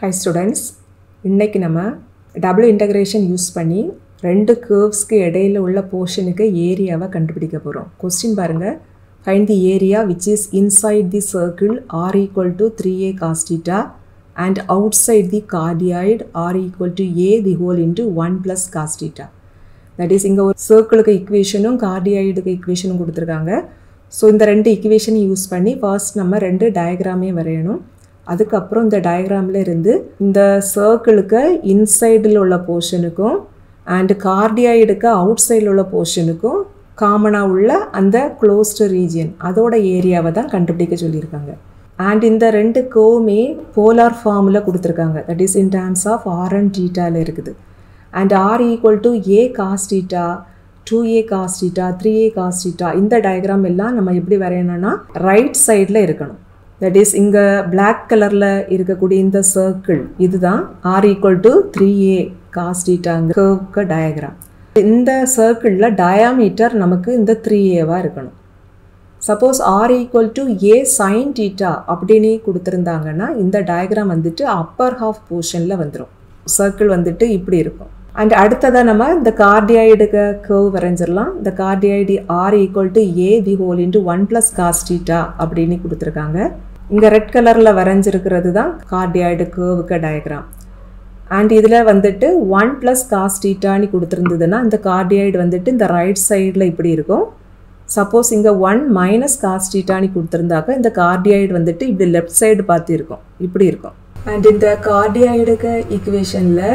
High students இன்றைக்கி நம்ம double integration use பண்ணி ரெண்டு கேர்வ்ஸ்க்கு இடையில உள்ள போர்ஷனுக்கு ஏரியாவை கண்டுபிடிக்க போகிறோம் கொஸ்டின் பாருங்கள் find the area which is inside the circle r equal to three a cos theta and outside the cardioid r equal to a the whole into one plus cos theta that is இங்கே ஒரு சர்க்கிளுக்கு இக்குவேஷனும் கார்டியாய்டுக்கு இக்குவேஷனும் கொடுத்துருக்காங்க. So இந்த ரெண்டு ஈக்குவேஷனையும் use பண்ணி first நம்ம ரெண்டு டயக்ராமே வரையணும். அதுக்கப்புறம் இந்த டயக்ராமில் இருந்து இந்த சர்க்கிளுக்கு இன்சைடில் உள்ள போர்ஷனுக்கும் அண்டு கார்டியாய்டுக்கு அவுட் சைடில் உள்ள போர்ஷனுக்கும் காமனாக உள்ள அந்த க்ளோஸ்டு ரீஜியன் அதோட ஏரியாவை தான் கண்டுபிடிக்க சொல்லியிருக்காங்க. அண்ட் இந்த ரெண்டு கோவுமே போலார் ஃபார்மில் கொடுத்துருக்காங்க. That is in terms of r and டீட்டாவில் இருக்குது. And r equal to a cos theta two a cos theta three a cos theta இந்த டயக்ராம் எல்லாம் நம்ம எப்படி வரையணும்னா ரைட் சைடில் இருக்கணும். தட் இஸ் இங்கே பிளாக் கலரில் இருக்கக்கூடிய இந்த சர்க்கிள் இதுதான் r equal to three a காஸ்டீட்டாங்க கர்வ்க்கு டயக்ராம் இந்த சர்க்கிளில் டயாமீட்டர் நமக்கு இந்த த்ரீ ஏவாக இருக்கணும். Suppose r equal to a sine theta அப்படின்னு கொடுத்துருந்தாங்கன்னா இந்த டயக்ராம் வந்துட்டு அப்பர் ஹாஃப் போர்ஷனில் வந்துடும் சர்க்கிள் வந்துட்டு இப்படி இருக்கும். அண்ட் அடுத்ததாக நம்ம இந்த கார்டியாய்டுக்கு கர்வ் வரைஞ்சிடலாம் இந்த cardioid r equal to a the whole into one plus cos theta அப்படின்னு கொடுத்துருக்காங்க. இங்கே ரெட் கலரில் வரைஞ்சிருக்கிறது தான் கார்டியாய்டு கேவுக்கு டயக்ராம் அண்ட் இதில் வந்துட்டு ஒன் ப்ளஸ் காஸ்டீட்டான்னு கொடுத்துருந்ததுன்னா இந்த கார்டியாய்டு வந்துட்டு இந்த ரைட் சைடில் இப்படி இருக்கும். சப்போஸ் இங்கே ஒன் மைனஸ் காஸ்டீட்டான்னு கொடுத்துருந்தாக்க இந்த கார்டியாய்டு வந்துட்டு இப்படி லெஃப்ட் சைடு பார்த்து இருக்கும் இப்படி இருக்கும். அண்ட் இந்த கார்டியாய்டுக்கு ஈக்குவேஷனில்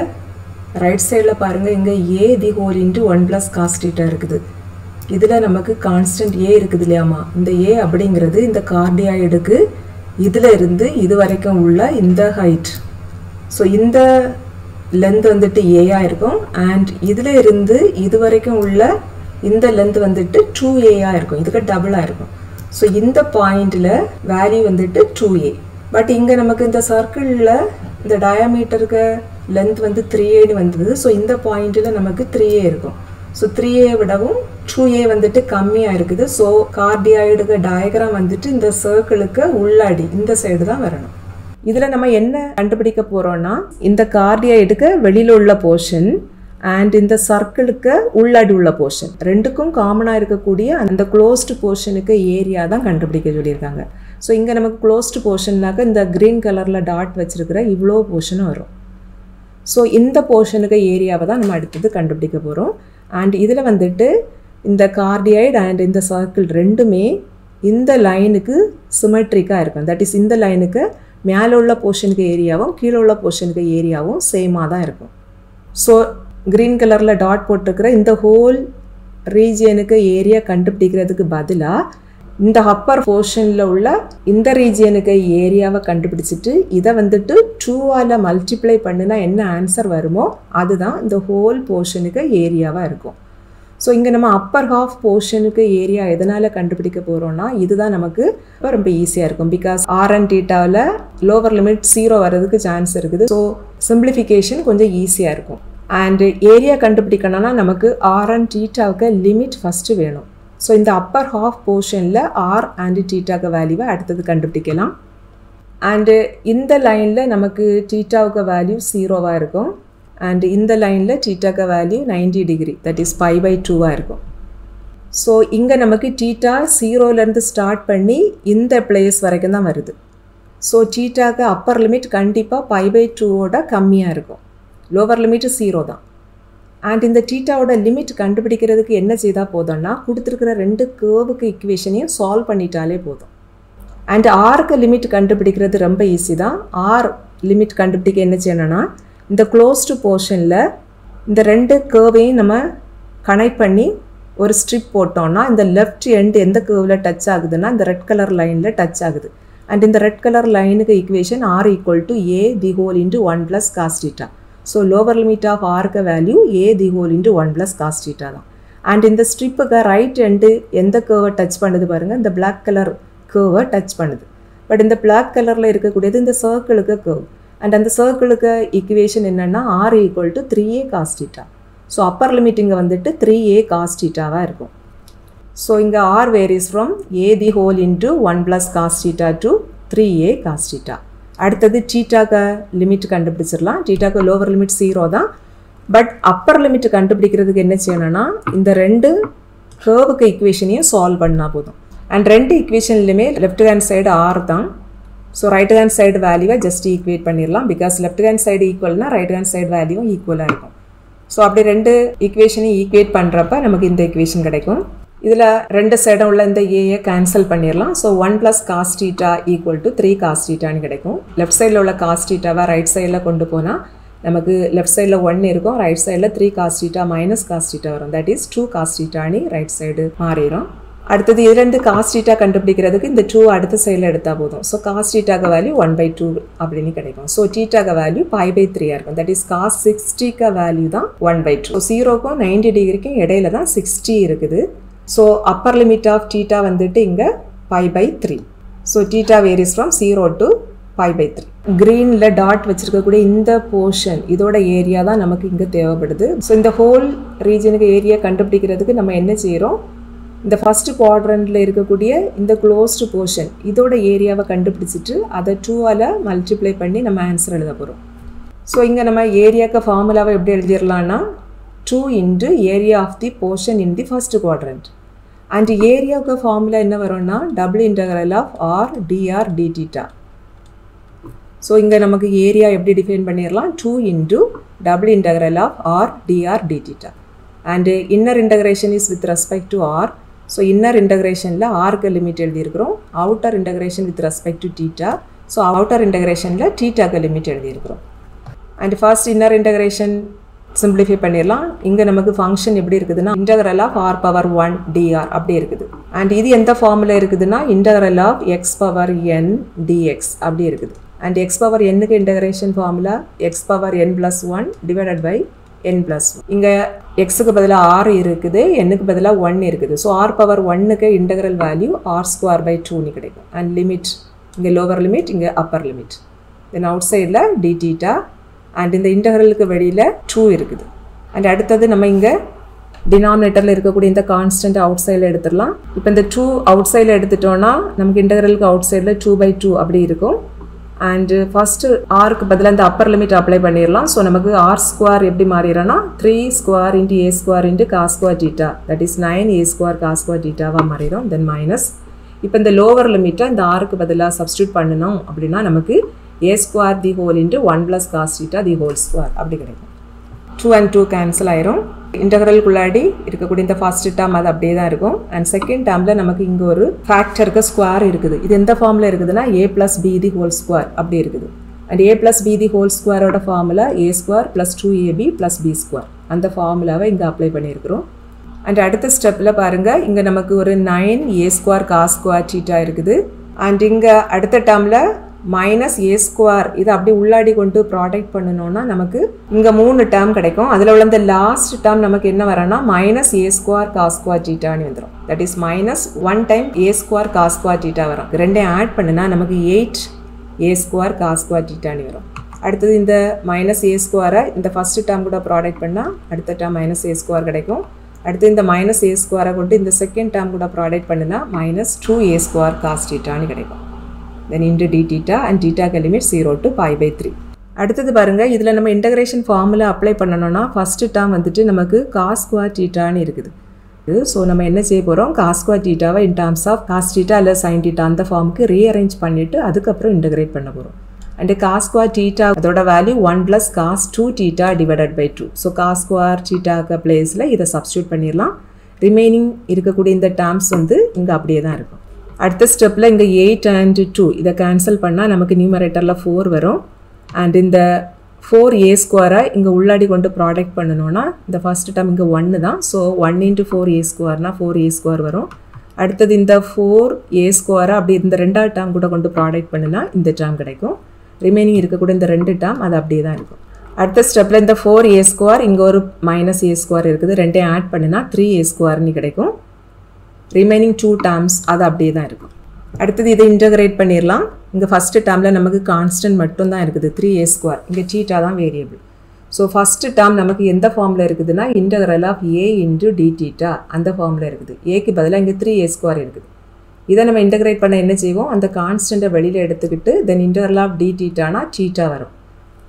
ரைட் சைடில் பாருங்கள் இங்கே a the whole into one plus cos theta இருக்குது. இதில் நமக்கு கான்ஸ்டன்ட் ஏ இருக்குது இல்லையாமா இந்த ஏ அப்படிங்கிறது இந்த கார்டியாய்டுக்கு இதில் இருந்து இது வரைக்கும் உள்ள இந்த ஹைட் ஸோ இந்த லென்த் வந்துட்டு ஏயாக இருக்கும். அண்ட் இதில் இருந்து இது வரைக்கும் உள்ள இந்த லென்த் வந்துட்டு டூ ஏயாக இருக்கும். இதுக்கு டபுளாக இருக்கும். ஸோ இந்த பாயிண்டில் வேல்யூ வந்துட்டு டூ ஏ பட் இங்கே நமக்கு இந்த சர்க்கிளில் இந்த டயாமீட்டருக்கு லென்த் வந்து த்ரீ ஏன்னு வந்தது. ஸோ இந்த பாயிண்டில் நமக்கு த்ரீ ஏ இருக்கும். ஸோ த்ரீ ஏ விடவும் டூ ஏ வந்துட்டு கம்மியாக இருக்குது. ஸோ கார்டியாய்டுக்கு டயக்ராம் வந்துட்டு இந்த சர்க்கிளுக்கு உள்ளாடி இந்த சைடு தான் வரணும். இதில் நம்ம என்ன கண்டுபிடிக்க போகிறோம்னா இந்த கார்டியாய்டுக்கு வெளியில் உள்ள போர்ஷன் அண்ட் இந்த சர்க்கிளுக்கு உள்ளாடி உள்ள போர்ஷன் ரெண்டுக்கும் காமனாக இருக்கக்கூடிய அந்த க்ளோஸ்டு போர்ஷனுக்கு ஏரியா தான் கண்டுபிடிக்க சொல்லியிருக்காங்க. ஸோ இங்கே நமக்கு க்ளோஸ்டு போர்ஷன்னாக்க இந்த க்ரீன் கலரில் டாட் வச்சுருக்கிற இவ்வளோ போர்ஷனும் வரும். ஸோ இந்த போர்ஷனுக்கு ஏரியாவை தான் நம்ம அடுத்தது கண்டுபிடிக்க போகிறோம் அண்ட் இதில் வந்துட்டு இந்த கார்டியாய்டு அண்ட் இந்த சர்க்கிள் ரெண்டுமே இந்த லைனுக்கு சிமெட்ரிக்காக இருக்கும். தட் இஸ் இந்த லைனுக்கு மேலே உள்ள போர்ஷனுக்கு ஏரியாவும் கீழே உள்ள போர்ஷனுக்கு ஏரியாவும் சேமாக தான் இருக்கும். ஸோ க்ரீன் கலரில் டாட் போட்டிருக்கிற இந்த ஹோல் ரீஜியனுக்கு ஏரியா கண்டுபிடிக்கிறதுக்கு பதிலாக இந்த அப்பர் போர்ஷனில் உள்ள இந்த ரீஜியனுக்கு ஏரியாவை கண்டுபிடிச்சிட்டு இதை வந்துட்டு டூவால் மல்டிப்ளை பண்ணினா என்ன ஆன்சர் வருமோ அதுதான் இந்த ஹோல் போர்ஷனுக்கு ஏரியாவாக இருக்கும். ஸோ இங்கே நம்ம அப்பர் ஹாஃப் போர்ஷனுக்கு ஏரியா எதனால் கண்டுபிடிக்க போகிறோம்னா இதுதான் நமக்கு ரொம்ப ஈஸியாக இருக்கும். பிகாஸ் ஆர் அண்ட் டீட்டாவில் லோவர் லிமிட் ஜீரோ வர்றதுக்கு சான்ஸ் இருக்குது. ஸோ சிம்பிளிஃபிகேஷன் கொஞ்சம் ஈஸியாக இருக்கும். அண்டு ஏரியா கண்டுபிடிக்கணும்னா நமக்கு ஆர் அண்ட் டீட்டாவுக்கு லிமிட் ஃபஸ்ட்டு வேணும். ஸோ இந்த அப்பர் ஹாஃப் போர்ஷனில் ஆர் அண்ட் டீட்டாக்கு வேல்யூவை அடுத்தது கண்டுபிடிக்கலாம். அண்டு இந்த லைனில் நமக்கு டீட்டாவுக்கு வேல்யூ ஜீரோவாக இருக்கும். அண்ட் இந்த லைனில் டீட்டாக்க value ninety degree that is five by டூவாக இருக்கும். ஸோ இங்கே நமக்கு டீட்டா ஜீரோலேருந்து ஸ்டார்ட் பண்ணி இந்த பிளேஸ் வரைக்கும் தான் வருது. ஸோ டீட்டாக்கு அப்பர் லிமிட் கண்டிப்பாக ஃபைவ் பை டூவோட கம்மியாக இருக்கும். லோவர் லிமிட்டு ஜீரோ தான். அண்ட் இந்த டீட்டாவோட லிமிட் கண்டுபிடிக்கிறதுக்கு என்ன செய்தால் போதும்னா கொடுத்துருக்கிற ரெண்டு கேர்வுக்கு இக்குவேஷனையும் சால்வ் பண்ணிட்டாலே போதும். அண்ட் ஆருக்கு லிமிட் கண்டுபிடிக்கிறது ரொம்ப ஈஸி தான். ஆர் லிமிட் கண்டுபிடிக்க என்ன செய்யணும்னா இந்த க்ளோஸ்டு போர்ஷனில் இந்த ரெண்டு கேர்வையும் நம்ம கனெக்ட் பண்ணி ஒரு ஸ்ட்ரிப் போட்டோம்னா இந்த லெஃப்ட் எண்ட் எந்த கேர்வில் டச் ஆகுதுன்னா இந்த ரெட் கலர் லைனில் டச் ஆகுது. அண்ட் இந்த ரெட் கலர் லைனுக்கு equation r equal to a the whole into one plus cos theta so lower limit of arch value a the whole into one plus cos theta தான். And இந்த ஸ்ட்ரிப்புக்கு right end எந்த கேர்வை touch பண்ணுது பாருங்கள் இந்த black colour கேர்வை touch பண்ணுது. But இந்த பிளாக் கலரில் இருக்கக்கூடியது இந்த சர்க்கிளுக்கு கேர்வ் அண்ட் அந்த சர்க்கிளுக்கு ஈக்குவேஷன் என்னென்னா r equal to three a cos theta so upper limit இங்கே வந்துட்டு த்ரீ ஏ காஸ்டீட்டாவாக இருக்கும். ஸோ இங்கே r varies from a the whole into one plus cos theta to three a cos theta அடுத்தது டீட்டாக்க லிமிட் கண்டுபிடிச்சிடலாம். டீட்டாக்கு லோவர் லிமிட் ஜீரோ தான். பட் அப்பர் லிமிட் கண்டுபிடிக்கிறதுக்கு என்ன செய்யணும்னா இந்த ரெண்டு கேர்வுக்கு ஈக்குவேஷனையும் சால்வ் பண்ணால் போதும். அண்ட் ரெண்டு ஈக்குவேஷன்லையுமே லெஃப்ட் ஹேண்ட் சைடு ஆர் தான். ஸோ ரைட் ஹேண்ட் சைடு வேல்யூவை ஜஸ்ட் ஈக்குவேட் பண்ணிடலாம். பிகாஸ் லெஃப்ட் ஹேண்ட் சைடு ஈக்குவல்னா ரைட் ஹேண்ட் சைடு வேல்யூவும் ஈக்குவலாக இருக்கும். ஸோ அப்படி ரெண்டு ஈக்குவேஷனையும் ஈக்குவேட் பண்ணுறப்ப நமக்கு இந்த ஈக்குவேஷன் கிடைக்கும். இதில் ரெண்டு சைடும் உள்ள இந்த ஏயை கேன்சல் பண்ணிடலாம். So one plus cos theta equal to three காஸ்டீட்டான்னு கிடைக்கும். லெஃப்ட் சைடில் உள்ள காஸ்டீட்டாவை ரைட் சைடில் கொண்டு போனால் நமக்கு லெஃப்ட் சைடில் ஒன் இருக்கும். ரைட் சைடில் three cos theta minus cos theta வரும். தட் இஸ் டூ காஸ்டீட்டானி ரைட் சைடு மாறிடும். அடுத்தது இதுலேருந்து காஸ்டீட்டா கண்டுபிடிக்கிறதுக்கு இந்த டூ அடுத்த சைடில் எடுத்தால் போதும். ஸோ காஸ்டீட்டாக வேல்யூ ஒன் பை டூ அப்படின்னு கிடைக்கும். ஸோ டீட்டாக வேல்யூ ஃபைவ் பை த்ரீயாக இருக்கும். தட் இஸ் காஸ் சிக்ஸ்டிக்க வேல்யூ தான் ஒன் பை டூ ஜீரோக்கும் நைன்டி டிகிரிக்கும் இடையில தான் சிக்ஸ்டி இருக்குது. So upper limit of theta வந்துட்டு இங்கே five by three so theta varies from zero to five by three க்ரீனில் டாட் வச்சுருக்கக்கூடிய இந்த போர்ஷன் இதோட ஏரியா தான் நமக்கு இங்கே தேவைப்படுது. ஸோ இந்த ஹோல் ரீஜனுக்கு ஏரியா கண்டுபிடிக்கிறதுக்கு நம்ம என்ன செய்கிறோம் இந்த ஃபஸ்ட்டு குவாட்ரண்ட்டில் இருக்கக்கூடிய இந்த க்ளோஸ்டு போர்ஷன் இதோட ஏரியாவை கண்டுபிடிச்சிட்டு அதை டூவால் மல்டிப்ளை பண்ணி நம்ம ஆன்சர் எழுத போகிறோம் ஸோ இங்கே நம்ம ஏரியாக்கு ஃபார்முலாவை எப்படி எழுதிடலான்னா two into area of the portion in the first quadrant and ஏரியாவுக்கு ஃபார்முலா என்ன வரும்னா double integral of r dr d theta so இங்கே நமக்கு ஏரியா எப்படி டிஃபைன் பண்ணிடலாம்? Two into double integral of r dr d theta and inner integration is with respect to r so inner இன்டகிரேஷனில் ஆர்க்கு limit எழுதியிருக்கிறோம். Outer integration with respect to theta so outer இன்டகிரேஷனில் டீட்டாக்கு limit எழுதியிருக்கிறோம். And first inner integration simplify பண்ணிடலாம். இங்கே நமக்கு function எப்படி இருக்குதுன்னா integral of r power one dr அப்படி இருக்குது. And இது எந்த ஃபார்மில் இருக்குதுன்னா integral of x power n dx அப்படி இருக்குது. And X power என்னுக்கு integration formula x power n plus one divided by n plus இங்கே எக்ஸுக்கு பதிலாக ஆறு இருக்குது என்னுக்கு பதிலாக ஒன் இருக்குது. ஸோ ஆர் பவர் ஒன்னுக்கு integral value r square by டூன்னு கிடைக்கும். அண்ட் லிமிட் இங்கே லோவர் லிமிட் இங்கே அப்பர் லிமிட் தென் அவுட் சைடில் டிடீட்டா அண்ட் இந்த இன்டகரலுக்கு வெளியில் டூ இருக்குது. அண்ட் அடுத்தது நம்ம இங்கே டினாமினேட்டரில் இருக்கக்கூடிய இந்த கான்ஸ்டன்ட் அவுட் சைடில் எடுத்துடலாம். இப்போ இந்த டூ அவுட் சைடில் எடுத்துட்டோன்னா நமக்கு இன்டகரலுக்கு அவுட் சைடில் டூ பை டூ அப்படி இருக்கும். அண்டு ஃபஸ்ட்டு ஆருக்கு பதிலாக இந்த அப்பர் லிமிட் அப்ளை பண்ணிடலாம் ஸோ நமக்கு ஆர் ஸ்கொயர் எப்படி மாறிடுறோன்னா three square into a square into cos square theta that is nine a square cos square டீட்டாவாக மாறிடும் தென் மைனஸ் இப்போ இந்த லோவர் லிமிட்டை இந்த ஆருக்கு பதிலாக சப்ஸ்டியூட் பண்ணணும் அப்படின்னா நமக்கு a square the whole into one plus cos theta the whole square அப்படி கிடைக்கும். டூ அண்ட் டூ கேன்சல் ஆயிரும். இன்டகரலுக்குள்ளாடி இருக்கக்கூடிய இந்த ஃபர்ஸ்ட் டேர்ம் அது அப்படியே தான் இருக்கும். அண்ட் செகண்ட் டேர்மில் நமக்கு இங்கே ஒரு ஃபேக்டருக்கு ஸ்கொயர் இருக்குது. இது எந்த ஃபார்மில் இருக்குதுன்னா a plus b the whole square அப்படி இருக்குது. And a plus b the whole ஸ்கொயரோட formula a square plus two a b plus b square அந்த ஃபார்முலாவை இங்கே அப்ளை பண்ணியிருக்கிறோம். அண்ட் அடுத்த ஸ்டெப்பில் பாருங்கள் இங்கே நமக்கு ஒரு nine a square cos square சீட்டாக இருக்குது. அண்ட் இங்கே அடுத்த டேர்மில் மைனஸ் ஏ ஸ்கொயர் இதை அப்படி உள்ளாடி கொண்டு ப்ராடக்ட் பண்ணணும்னா நமக்கு இங்கே மூணு டேர்ம் கிடைக்கும். அதில் உள்ள இந்த லாஸ்ட் டேர்ம் நமக்கு என்ன வரனா மைனஸ் ஏ ஸ்கொயர் காஸ்குவார் ஜீட்டான்னு வந்துடும் that is minus one time a square cos square theta வரும். ரெண்டையும் ஆட் பண்ணுனா நமக்கு எயிட் ஏ ஸ்கொயர் காஸ் ஜீட்டான்னு வரும். அடுத்தது இந்த மைனஸ் ஏ ஸ்கொயரை இந்த ஃபஸ்ட்டு டேர்ம் கூட ப்ராடக்ட் பண்ணால் அடுத்த டேர்ம் மைனஸ் ஏ ஸ்கொயர் கிடைக்கும். அடுத்து இந்த மைனஸ் ஏ ஸ்கொயரை கொண்டு இந்த செகண்ட் டேர்ம் கூட ப்ராடக்ட் பண்ணுனா minus two a square cos டீட்டான்னு கிடைக்கும். Then into d theta and டீட்டாக்கு limit zero to pi by three அடுத்தது பாருங்கள் இதில் நம்ம இன்டகிரேஷன் ஃபார்முலா அப்ளை பண்ணணும்னா ஃபஸ்ட்டு டேர்ம் வந்துட்டு நமக்கு காஸ் டீட்டான்னு இருக்குது. ஸோ நம்ம என்ன செய்ய போகிறோம் cos டீட்டாவை in terms of cos theta இல்லை சைன் டீட்டா அந்த ஃபார்முக்கு ரீஅரேஞ்ச் பண்ணிவிட்டு அதுக்கப்புறம் இன்டகிரேட் பண்ண போகிறோம் அண்ட் காஸ்குவா டீட்டா அதோட value one plus cos two theta divided by two so cos square டீட்டாக்க பிளேஸில் இதை சப்ஸ்டியூட் பண்ணிடலாம் ரிமைனிங் இருக்கக்கூடிய இந்த டேர்ம்ஸ் வந்து இங்கே அப்படியே தான் இருக்கும். அடுத்த ஸ்டெப்பில் இங்கே எயிட் அண்ட் டூ இதை கேன்சல் பண்ணால் நமக்கு நியூமரேட்டரில் ஃபோர் வரும். அண்ட் இந்த ஃபோர் ஏ ஸ்கொயரை இங்கே உள்ளாடி கொண்டு ப்ராடக்ட் பண்ணணும்னா இந்த ஃபஸ்ட் டைம் இங்கே ஒன்று தான். So one into four a ஸ்கொயர்னால் four A square வரும். அடுத்தது இந்த ஃபோர் ஏ ஸ்கொயரை அப்படி இந்த ரெண்டாவது டேம் கூட கொண்டு ப்ராடக்ட் பண்ணுனா இந்த டேம் கிடைக்கும். ரிமைனிங் இருக்கக்கூடிய இந்த ரெண்டு டேம் அது அப்படியே தான் இருக்கும். அடுத்த ஸ்டெப்பில் இந்த ஃபோர் ஏ ஸ்கொயர் இங்கே ஒரு மைனஸ் ஏ ஸ்கொயர் இருக்குது. ரெண்டையும் ஆட் பண்ணினா த்ரீ ஏ ஸ்கொயர்னு கிடைக்கும். ரிமைனிங் டூ டேர்ம்ஸ் அது அப்படியே தான் இருக்கும். அடுத்தது இதை இன்டகிரேட் பண்ணிடலாம் இங்கே ஃபஸ்ட்டு டேர்மில் நமக்கு கான்ஸ்டன்ட் மட்டும் தான் இருக்குது. த்ரீ ஏ ஸ்கொயர் இங்கே டீட்டா தான் வேரியபிள் ஸோ ஃபஸ்ட்டு டேர்ம் நமக்கு எந்த ஃபார்மில் இருக்குதுன்னா integral of a into d theta அந்த ஃபார்மில் இருக்குது. ஏக்கு பதிலாக இங்கே த்ரீ ஏ ஸ்கொயர் இருக்குது. இதை நம்ம இன்டகிரேட் பண்ண என்ன செய்வோம்? அந்த கான்ஸ்டண்ட்டை வெளியில் எடுத்துக்கிட்டு தென் இன்டகரல் ஆஃப் டி டீட்டானா டீட்டா வரும்.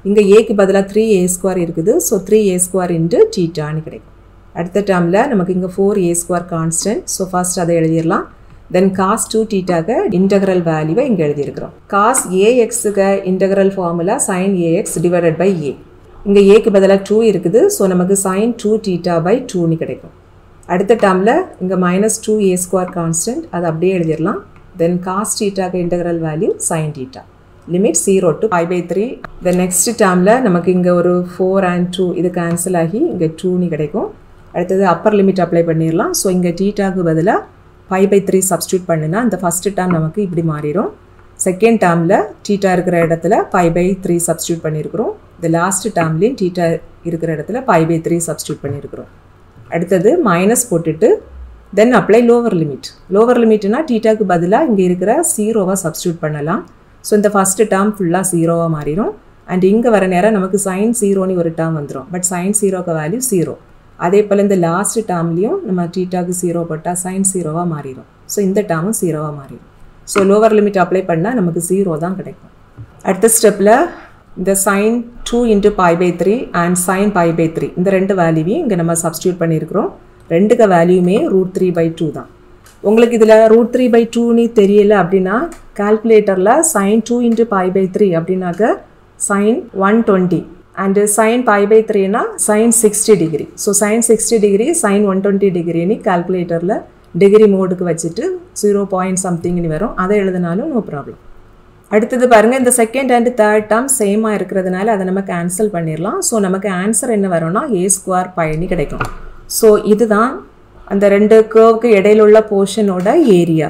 இங்கே ஏக்கு பதிலாக த்ரீ ஏ ஸ்கொயர் இருக்குது. So three a square into டீட்டான்னு கிடைக்கும். அடுத்த டேர்மில் நமக்கு இங்கே four a square constant so first அதை எழுதிடலாம் தென் காஸ் டூ டீட்டாக இன்டகரல் வேல்யூவை இங்கே எழுதியிருக்கிறோம். Cos ஏஎக்ஸுக்கு integral formula sine a x divided by a இங்கே ஏக்கு பதிலாக டூ இருக்குது. ஸோ நமக்கு சைன் டூ டீட்டா பை டூன்னு கிடைக்கும். அடுத்த டேர்மில் இங்கே minus two a square constant அதை அப்படியே எழுதிடலாம் then cos டீட்டாக integral value sine theta limit zero to five by three the next டேர்மில் நமக்கு இங்கே ஒரு ஃபோர் அண்ட் டூ இது கேன்சல் ஆகி இங்கே டூன்னு கிடைக்கும். அடுத்தது அப்பர் லிமிட் அப்ளை பண்ணிடலாம் ஸோ இங்கே டீட்டாக்கு பதிலாக ஃபைவ் பை த்ரீ சப்ஸ்டியூட் பண்ணினா இந்த ஃபஸ்ட்டு டேர்ம் நமக்கு இப்படி மாறிடும் செகண்ட் டேர்மில் டீட்டா இருக்கிற இடத்துல ஃபைவ் பை த்ரீ சப்ஸ்டியூட் பண்ணியிருக்கிறோம் இந்த லாஸ்ட் டேர்ம்லேயும் டீட்டா இருக்கிற இடத்துல ஃபைவ் பை த்ரீ சப்ஸ்டியூட் பண்ணியிருக்கிறோம் அடுத்தது மைனஸ் போட்டுட்டு then apply lower limit lower லிமிட்னா டீட்டாக்கு பதிலாக இங்கே இருக்கிற ஜீரோவாக சப்ஸ்டியூட் பண்ணலாம். ஸோ இந்த ஃபஸ்ட்டு டேர்ம் ஃபுல்லாக ஜீரோவாக மாறிடும் அண்ட் இங்கே வர நேரம் நமக்கு சைன் ஜீரோன்னு ஒரு டேர்ம் வந்துடும் பட் சைன் ஜீரோக்கு வேல்யூ ஜீரோ அதே போல் இந்த லாஸ்ட் டேர்ம்லேயும் நம்ம டீட்டாக்கு ஜீரோ போட்டால் சைன் ஜீரோவாக மாறிடும் ஸோ இந்த டேர்மும் ஜீரோவாக மாறிடும் ஸோ லோவர் லிமிட் அப்ளை பண்ணால் நமக்கு ஜீரோ தான் கிடைக்கும். அடுத்த ஸ்டெப்பில் இந்த sine two into pi by three and sine pi by three இந்த ரெண்டு வேல்யூவையும் இங்கே நம்ம சப்ஸ்டியூட் பண்ணியிருக்கிறோம் ரெண்டுக்கு வேல்யூமே ரூட் த்ரீ பை டூ தான். உங்களுக்கு இதில் ரூட் த்ரீ பை டூன்னு தெரியல அப்படின்னா கால்குலேட்டரில் sine two into pi by three அப்படின்னாக்க sine one twenty and sine pi by த்ரீனா sine sixty degree so sine sixty degree sine one twenty டிகிரின்னு கால்குலேட்டரில் டிகிரி மோடுக்கு வச்சுட்டு ஜீரோ பாயிண்ட் சம்திங்னு வரும் அதை எழுதினாலும் நோ ப்ராப்ளம் அடுத்தது பாருங்கள் இந்த செகண்ட் அண்ட் தேர்ட் டேர்ம் சேமாக இருக்கிறதுனால அதை நம்ம கேன்சல் பண்ணிடலாம் ஸோ நமக்கு ஆன்சர் என்ன வரும்னா ஏ ஸ்கொயர் பயணி கிடைக்கும் ஸோ இதுதான் அந்த ரெண்டு கேர்வுக்கு இடையிலுள்ள போர்ஷனோட ஏரியா